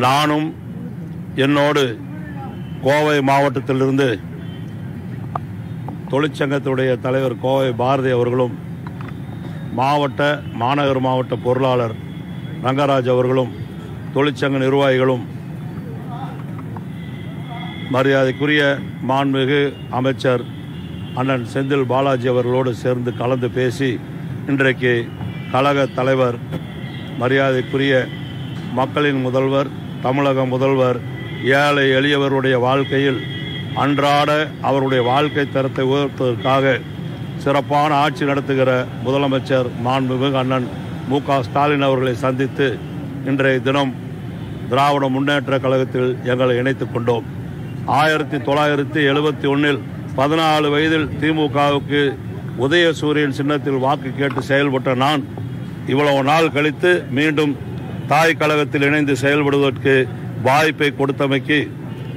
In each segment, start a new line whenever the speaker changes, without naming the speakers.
நானும் என்னோடு கோவை மாவட்டத்திலிருந்து தொழிற்சங்கத்துடைய தலைவர் கோவை பாரதி அவர்களும் மாவட்ட மாநகர் மாவட்ட பொருளாளர் ரங்கராஜ் அவர்களும் தொழிற்சங்க நிர்வாகிகளும் மரியாதைக்குரிய மாண்புமிகு அமைச்சர் அண்ணன் செந்தில் பாலாஜி அவர்களோடு சேர்ந்து கலந்து பேசி இன்றைக்கு கழக தலைவர் மரியாதைக்குரிய மக்களின் முதல்வர் தமிழக முதல்வர் ஏழை எளியவருடைய வாழ்க்கையில் அன்றாட அவருடைய வாழ்க்கை தரத்தை உயர்த்துவதற்காக சிறப்பான ஆட்சி நடத்துகிற முதலமைச்சர் மாண்புமிகு அண்ணன் மு க ஸ்டாலின் அவர்களை சந்தித்து இன்றைய தினம் திராவிட முன்னேற்ற கழகத்தில் எங்களை இணைத்துக் கொண்டோம். ஆயிரத்தி தொள்ளாயிரத்தி எழுபத்தி ஒன்றில் பதினாலு வயதில் திமுகவுக்கு உதயசூரியன் சின்னத்தில் வாக்கு கேட்டு செயல்பட்ட நான் இவ்வளவு நாள் கழித்து மீண்டும் தாய் கழகத்தில் இணைந்து செயல்படுவதற்கு வாய்ப்பை கொடுத்தமைக்கு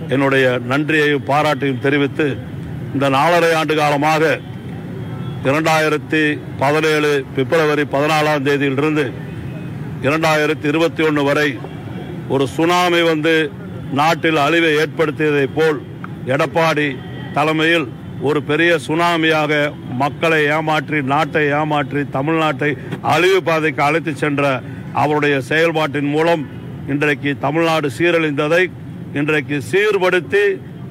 என்னுடைய நன்றியையும் பாராட்டையும் தெரிவித்து இந்த நாலரை ஆண்டு காலமாக இரண்டாயிரத்தி பதினேழு பிப்ரவரி பதினாலாம் தேதியிலிருந்து இரண்டாயிரத்தி இருபத்தி ஒன்று வரை ஒரு சுனாமி வந்து நாட்டில் அழிவை ஏற்படுத்தியதைப் போல் எடப்பாடி தலைமையில் ஒரு பெரிய சுனாமியாக மக்களை ஏமாற்றி நாட்டை ஏமாற்றி தமிழ்நாட்டை அழிவு பாதைக்கு அழைத்து சென்ற அவருடைய செயல்பாட்டின் மூலம் இன்றைக்கு தமிழ்நாடு சீரழிந்ததை இன்றைக்கு சீர்படுத்தி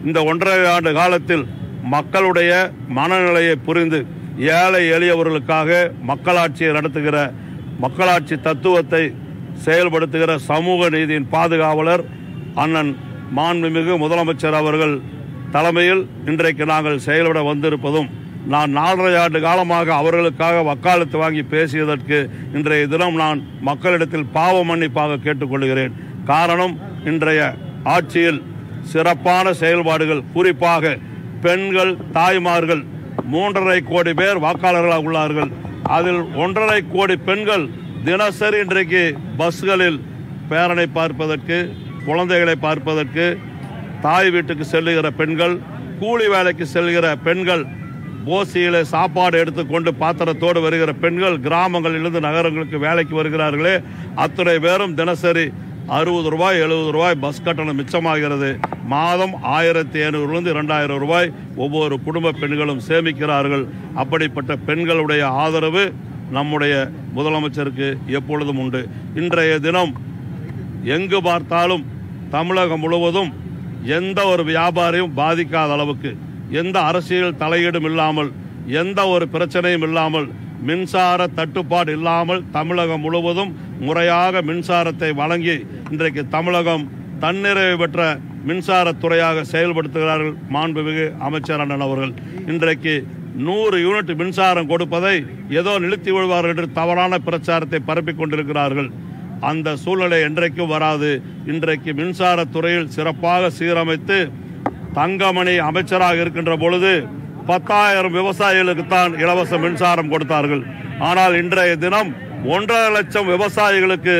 இந்த ஒன்றரை ஆண்டு காலத்தில் மக்களுடைய மனநிலையை புரிந்து ஏழை எளியவர்களுக்காக மக்களாட்சியை நடத்துகிற மக்களாட்சி தத்துவத்தை செயல்படுத்துகிற சமூக நீதியின் பாதுகாவலர் அண்ணன் மாண்புமிகு முதலமைச்சர் அவர்கள் தலைமையில் இன்றைக்கு நாங்கள் செயல்பட வந்திருப்பதும் நான் நாலரை ஆண்டு காலமாக அவர்களுக்காக வக்காலத்து வாங்கி பேசியதற்கு இன்றைய தினம் நான் மக்களிடத்தில் பாவ மன்னிப்பாக கேட்டுக்கொள்கிறேன். காரணம் இன்றைய ஆட்சியில் சிறப்பான செயல்பாடுகள் குறிப்பாக பெண்கள் தாய்மார்கள் மூன்றரை கோடி பேர் வாக்காளர்களாக உள்ளார்கள். அதில் ஒன்றரை கோடி பெண்கள் தினசரி இன்றைக்கு பஸ்களில் பேரனை பார்ப்பதற்கு குழந்தைகளை பார்ப்பதற்கு தாய் வீட்டுக்கு செல்லுகிற பெண்கள் கூலி வேலைக்கு செல்கிற பெண்கள் ஓசியில சாப்பாடு எடுத்துக்கொண்டு பாத்திரத்தோடு வருகிற பெண்கள் கிராமங்களிலிருந்து நகரங்களுக்கு வேலைக்கு வருகிறார்களே. அத்தனை பேரும் தினசரி அறுபது ரூபாய் எழுபது ரூபாய் பஸ் கட்டணம் மிச்சமாகிறது. மாதம் ஆயிரத்தி ஐநூறுலேருந்து இரண்டாயிரம் ரூபாய் ஒவ்வொரு குடும்ப பெண்களும் சேமிக்கிறார்கள். அப்படிப்பட்ட பெண்களுடைய ஆதரவு நம்முடைய முதலமைச்சருக்கு எப்பொழுதும் உண்டு. இன்றைய தினம் எங்கு பார்த்தாலும் தமிழகம் முழுவதும் எந்த ஒரு வியாபாரியும் பாதிக்காத அளவுக்கு எந்த அரசியல் தலையீடும் இல்லாமல் எந்த ஒரு பிரச்சனையும் இல்லாமல் மின்சார தட்டுப்பாடு இல்லாமல் தமிழகம் முழுவதும் முறையாக மின்சாரத்தை வழங்கி இன்றைக்கு தமிழகம் தன்னிறைவு பெற்ற மின்சாரத்துறையாக செயல்படுத்துகிறார்கள் மாண்புமிகு அமைச்சர் அண்ணன் அவர்கள். இன்றைக்கு நூறு யூனிட் மின்சாரம் கொடுப்பதை ஏதோ நிறுத்தி விடுவார்கள் என்று தவறான பிரச்சாரத்தை பரப்பிக் கொண்டிருக்கிறார்கள். அந்த சூழ்நிலை என்றைக்கும் வராது. இன்றைக்கு மின்சாரத்துறையில் சிறப்பாக சீரமைத்து தங்கமணி அமைச்சராக இருக்கின்ற பொழுது பத்தாயிரம் விவசாயிகளுக்கு தான் இலவச மின்சாரம் கொடுத்தார்கள். ஆனால் இன்றைய தினம் ஒன்றரை லட்சம் விவசாயிகளுக்கு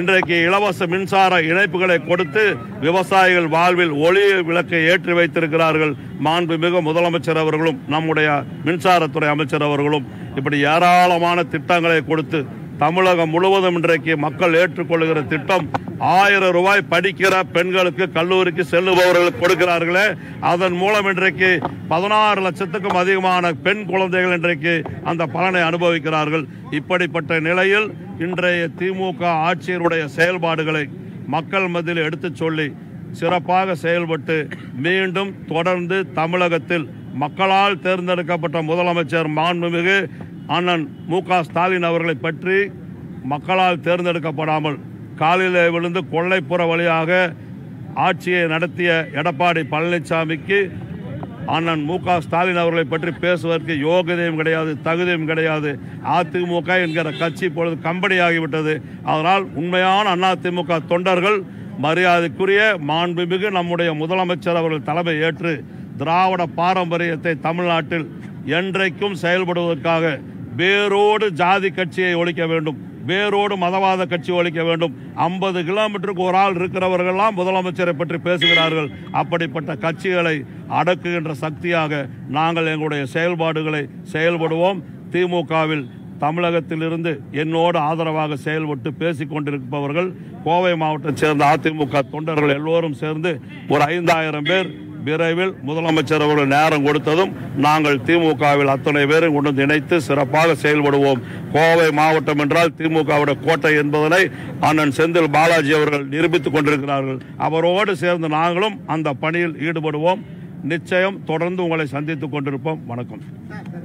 இன்றைக்கு இலவச மின்சார இணைப்புகளை கொடுத்து விவசாயிகள் வாழ்வில் ஒளி விளக்கை ஏற்றி வைத்திருக்கிறார்கள். மாண்புமிகு முதலமைச்சர் அவர்களும் நம்முடைய மின்சாரத்துறை அமைச்சர் அவர்களும். இப்படி ஏராளமான திட்டங்களை கொடுத்து தமிழகம் முழுவதும் இன்றைக்கு மக்கள் ஏற்றுக்கொள்கிற திட்டம் ஆயிரம் ரூபாய் படிக்கிற பெண்களுக்கு கல்லூரிக்கு செல்லுபவர்களுக்கு கொடுக்கிறார்களே. அதன் மூலம் இன்றைக்கு பதினாறு லட்சத்துக்கும் அதிகமான பெண் குழந்தைகள் இன்றைக்கு அந்த பலனை அனுபவிக்கிறார்கள். இப்படிப்பட்ட நிலையில் இன்றைய திமுக ஆட்சியருடைய செயல்பாடுகளை மக்கள் மத்தியில் எடுத்துச் சொல்லி சிறப்பாக செயல்பட்டு மீண்டும் தொடர்ந்து தமிழகத்தில் மக்களால் தேர்ந்தெடுக்கப்பட்ட முதலமைச்சர் மாண்புமிகு அண்ணன் மு க ஸ்டாலின் அவர்களை பற்றி மக்களால் தேர்ந்தெடுக்கப்படாமல் காலில் விழுந்து கொள்ளைப்புற வழியாக ஆட்சியை நடத்திய எடப்பாடி பழனிசாமிக்கு அண்ணன் மு க ஸ்டாலின் அவர்களை பற்றி பேசுவதற்கு யோகதையும் கிடையாது தகுதியும் கிடையாது. அதிமுக என்கிற கட்சி இப்பொழுது கம்பெனியாகிவிட்டது அதனால் உண்மையான அதிமுக தொண்டர்கள் மரியாதைக்குரிய மாண்புமிகு நம்முடைய முதலமைச்சர் அவர்கள் தலைமை ஏற்று திராவிட பாரம்பரியத்தை தமிழ்நாட்டில் என்றைக்கும் செயல்படுவதற்காக வேரோடு ஜாதி கட்சியை ஒழிக்க வேண்டும். வேரோடு மதவாத கட்சி ஒழிக்க வேண்டும். ஐம்பது கிலோமீட்டருக்கு ஒரு ஆள் இருக்கிறவர்கள்லாம் முதலமைச்சரை பற்றி பேசுகிறார்கள். அப்படிப்பட்ட கட்சிகளை அடக்குகின்ற சக்தியாக நாங்கள் எங்களுடைய செயல்பாடுகளை செயல்படுவோம். திமுகவில் தமிழகத்திலிருந்து என்னோடு ஆதரவாக செயல்பட்டு பேசிக் கொண்டிருப்பவர்கள் கோவை மாவட்டம் சேர்ந்த அதிமுக தொண்டர்கள் எல்லோரும் சேர்ந்து ஒரு ஐந்தாயிரம் பேர் விரைவில் முதலமைச்சர் அவர்கள் நேரம் கொடுத்ததும் நாங்கள் திமுகவில் அத்தனை பேரும் கொண்டு வந்து இணைத்து சிறப்பாக செயல்படுவோம். கோவை மாவட்டம் என்றால் திமுகவுடைய கோட்டை என்பதனை அண்ணன் செந்தில் பாலாஜி அவர்கள் நிரூபித்துக் கொண்டிருக்கிறார்கள். அவரோடு சேர்ந்து நாங்களும் அந்த பணியில் ஈடுபடுவோம். நிச்சயம் தொடர்ந்து உங்களை சந்தித்துக் கொண்டிருப்போம். வணக்கம்.
சார்